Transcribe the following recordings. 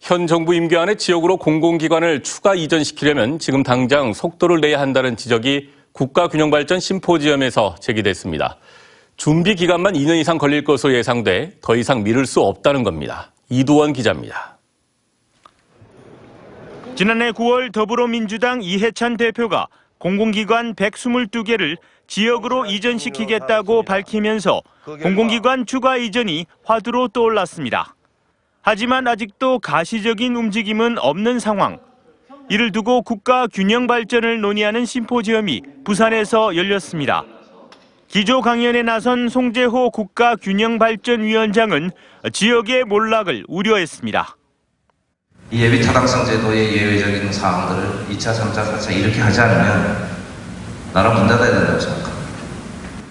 현 정부 임기 안에 지역으로 공공기관을 추가 이전시키려면 지금 당장 속도를 내야 한다는 지적이 국가균형발전 심포지엄에서 제기됐습니다. 준비 기간만 2년 이상 걸릴 것으로 예상돼 더 이상 미룰 수 없다는 겁니다. 이두원 기자입니다. 지난해 9월 더불어민주당 이해찬 대표가 공공기관 122개를 지역으로 이전시키겠다고 밝히면서 공공기관 추가 이전이 화두로 떠올랐습니다. 하지만 아직도 가시적인 움직임은 없는 상황. 이를 두고 국가 균형 발전을 논의하는 심포지엄이 부산에서 열렸습니다. 기조 강연에 나선 송재호 국가 균형 발전 위원장은 지역의 몰락을 우려했습니다. 이 예비 타당성 제도의 예외적인 사항들을 2차, 3차, 4차 이렇게 하지 않으면 나라 문 닫아야 된다고 생각합니다.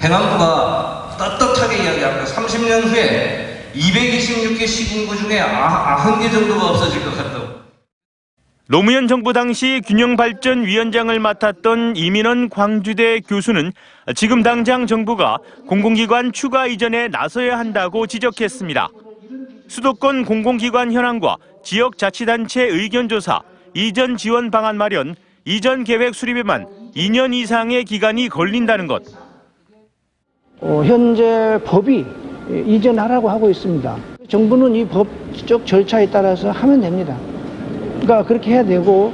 행안부가 떳떳하게 이야기합니다. 30년 후에 226개 시군구 중에 90개 정도가 없어질 것 같다고. 노무현 정부 당시 균형발전위원장을 맡았던 이민원 광주대 교수는 지금 당장 정부가 공공기관 추가 이전에 나서야 한다고 지적했습니다. 수도권 공공기관 현황과 지역자치단체 의견조사, 이전 지원 방안 마련, 이전 계획 수립에만 2년 이상의 기간이 걸린다는 것. 어, 현재 법이 이전하라고 하고 있습니다. 정부는 이 법적 절차에 따라서 하면 됩니다. 그러니까 그렇게 해야 되고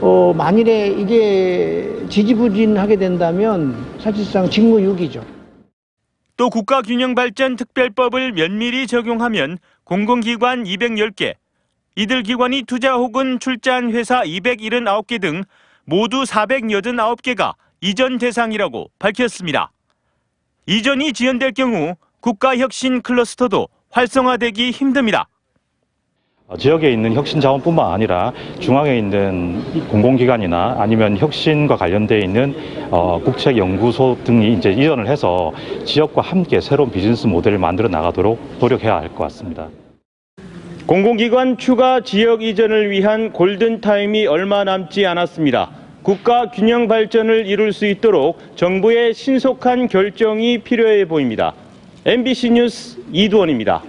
어, 만일에 이게 지지부진하게 된다면 사실상 직무유기죠. 또 국가균형발전특별법을 면밀히 적용하면 공공기관 210개, 이들 기관이 투자 혹은 출자한 회사 279개 등 모두 489개가 이전 대상이라고 밝혔습니다. 이전이 지연될 경우 국가혁신 클러스터도 활성화되기 힘듭니다. 어, 지역에 있는 혁신 자원뿐만 아니라 중앙에 있는 공공기관이나 아니면 혁신과 관련되어 있는 어, 국책연구소 등이 이제 이전을 해서 지역과 함께 새로운 비즈니스 모델을 만들어 나가도록 노력해야 할 것 같습니다. 공공기관 추가 지역 이전을 위한 골든타임이 얼마 남지 않았습니다. 국가 균형 발전을 이룰 수 있도록 정부의 신속한 결정이 필요해 보입니다. MBC 뉴스 이두원입니다.